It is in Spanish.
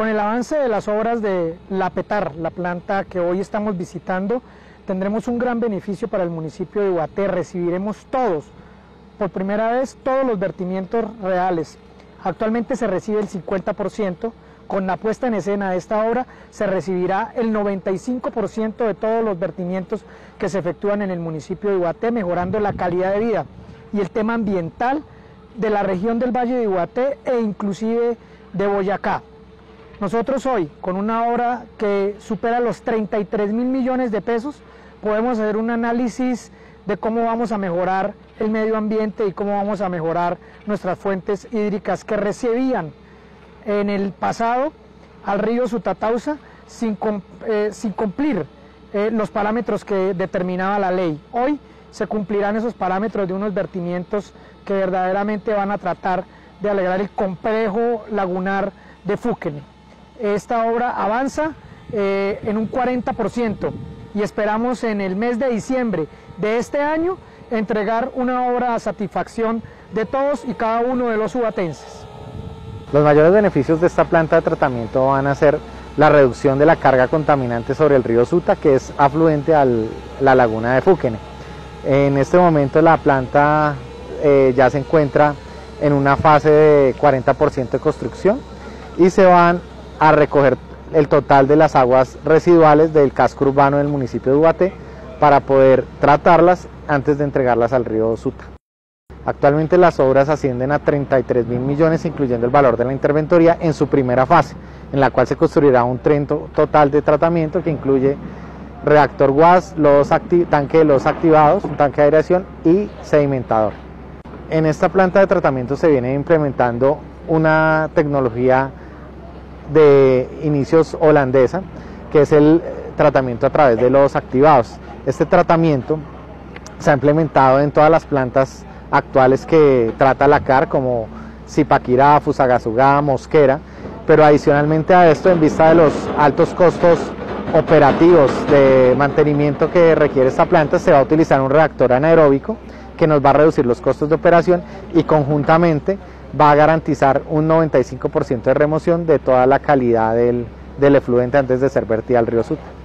Con el avance de las obras de La Petar, la planta que hoy estamos visitando, tendremos un gran beneficio para el municipio de Iguaté. Recibiremos todos, por primera vez, todos los vertimientos reales. Actualmente se recibe el 50%, con la puesta en escena de esta obra se recibirá el 95% de todos los vertimientos que se efectúan en el municipio de Iguaté, mejorando la calidad de vida y el tema ambiental de la región del Valle de Iguaté e inclusive de Boyacá. Nosotros hoy, con una obra que supera los 33 mil millones de pesos, podemos hacer un análisis de cómo vamos a mejorar el medio ambiente y cómo vamos a mejorar nuestras fuentes hídricas que recibían en el pasado al río Sutatausa sin, eh, cumplir eh, los parámetros que determinaba la ley. Hoy se cumplirán esos parámetros de unos vertimientos que verdaderamente van a tratar de alegrar el complejo lagunar de Fúquene. Esta obra avanza eh, en un 40% y esperamos en el mes de diciembre de este año entregar una obra a satisfacción de todos y cada uno de los subatenses. Los mayores beneficios de esta planta de tratamiento van a ser la reducción de la carga contaminante sobre el río Suta, que es afluente a la laguna de Fúquene. En este momento la planta eh, ya se encuentra en una fase de 40% de construcción y se van a recoger el total de las aguas residuales del casco urbano del municipio de Ubaté para poder tratarlas antes de entregarlas al río Suta. Actualmente las obras ascienden a 33 mil millones, incluyendo el valor de la interventoría en su primera fase, en la cual se construirá un tren total de tratamiento que incluye reactor los tanque de los activados, un tanque de aireación y sedimentador. En esta planta de tratamiento se viene implementando una tecnología de inicios holandesa, que es el tratamiento a través de los activados. Este tratamiento se ha implementado en todas las plantas actuales que trata la CAR, como Zipaquirá, Fusagasugá, Mosquera, pero adicionalmente a esto, en vista de los altos costos operativos de mantenimiento que requiere esta planta, se va a utilizar un reactor anaeróbico que nos va a reducir los costos de operación y conjuntamente va a garantizar un 95% de remoción de toda la calidad del, del efluente antes de ser vertida al río Suta.